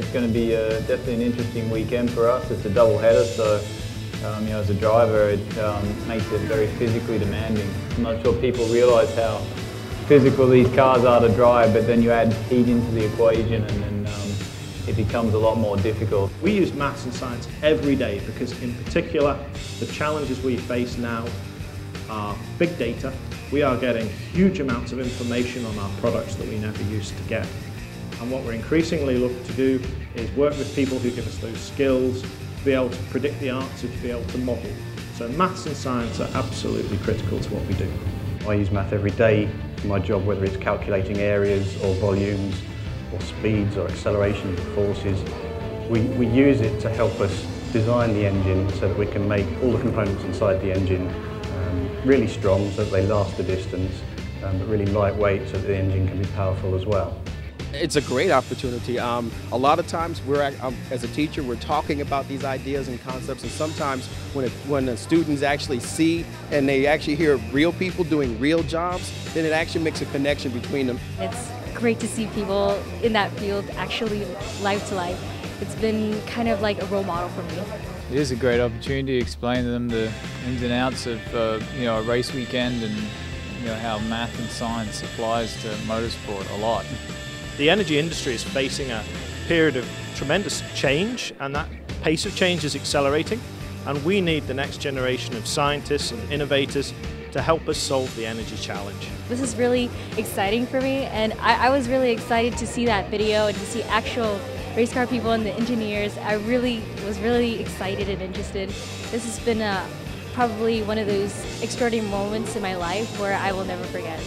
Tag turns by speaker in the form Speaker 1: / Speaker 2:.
Speaker 1: it's going to be uh, definitely an interesting weekend for us. It's a double header, so um, you know, as a driver, it um, makes it very physically demanding. I'm not sure people realise how physical these cars are to drive, but then you add heat into the equation and then um, it becomes a lot more difficult.
Speaker 2: We use maths and science every day because in particular, the challenges we face now are big data. We are getting huge amounts of information on our products that we never used to get. And what we're increasingly looking to do is work with people who give us those skills, be able to predict the answer, to be able to model. So maths and science are absolutely critical to what we do.
Speaker 3: I use math every day for my job, whether it's calculating areas or volumes or speeds or accelerations or forces. We, we use it to help us design the engine so that we can make all the components inside the engine um, really strong so that they last the distance, um, but really lightweight so that the engine can be powerful as well.
Speaker 4: It's a great opportunity. Um, a lot of times, we're um, as a teacher, we're talking about these ideas and concepts, and sometimes when it, when the students actually see and they actually hear real people doing real jobs, then it actually makes a connection between them.
Speaker 5: It's great to see people in that field actually life to life. It's been kind of like a role model for me.
Speaker 6: It is a great opportunity to explain to them the ins and outs of uh, you know a race weekend and you know how math and science applies to motorsport a lot.
Speaker 2: The energy industry is facing a period of tremendous change and that pace of change is accelerating and we need the next generation of scientists and innovators to help us solve the energy challenge.
Speaker 5: This is really exciting for me and I, I was really excited to see that video and to see actual race car people and the engineers. I really was really excited and interested. This has been a, probably one of those extraordinary moments in my life where I will never forget.